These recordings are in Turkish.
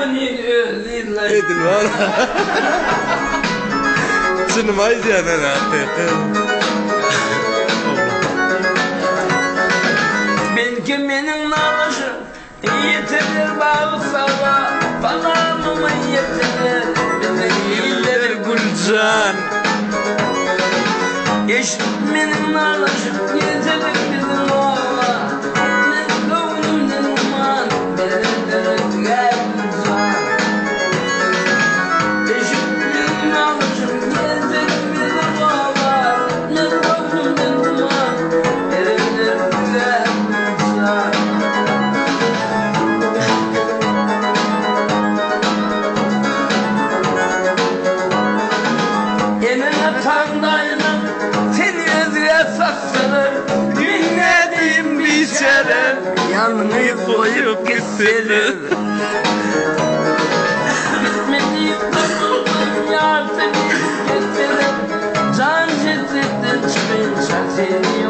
Topunu öldüler. Edin var. Sınımayız ya ne Belki benim nalaşım yetirir bağırsala Falanımı yetirir bizim iyileri Gülcan. Eş benim nalaşım yetirir bizim tandayla seni özüye saklanır Dinledim bir çare yanını koyup gitseler. Bitmedi kurtuldum yar seni gitseler. Can cesetten çıkınca seni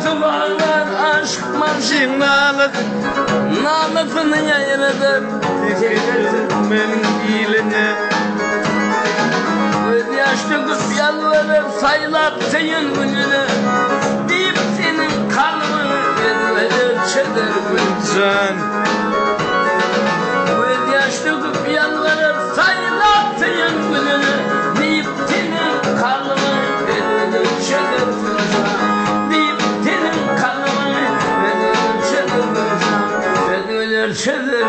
yastıtı varlar aşk marjinalık Namusunu yayınıdır Mendiline. Göz yaşlı kız yalvarır sayılar senin gününü Deyip senin kalbini verir çedir Can. Verir çedir